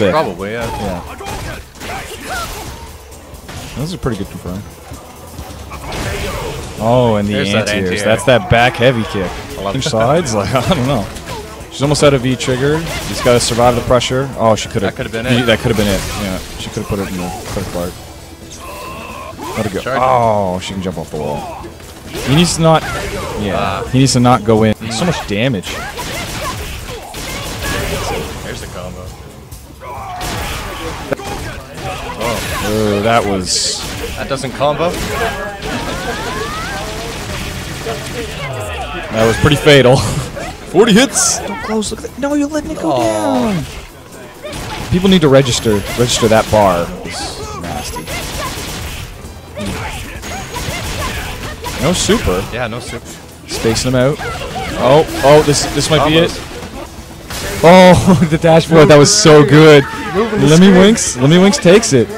sick. Probably, yeah. Yeah. Those a pretty good confirm. Oh, and the There's that anti-airs. anti-air. That's that back heavy kick. love Two sides? Like, I don't know. She's almost out of V trigger. She's got to survive the pressure. Oh, she could have. That could've been it. That could have been it. Yeah, she could have put it in the credit card. Let it go. Charging. Oh, she can jump off the wall. He needs to not. Yeah, Ah. he needs to not go in. So much damage. There's the combo. Oh, that was. That doesn't combo. That was pretty fatal. 40 hits. Don't close. Look at. No, you're letting it go down. People need to register register that bar. It's nasty. No super. Yeah, no super. Spacing them out. Oh, oh, this this might be it. Oh, the dashboard. That was so good. Lemmy Winks. Lemmy Winks takes it.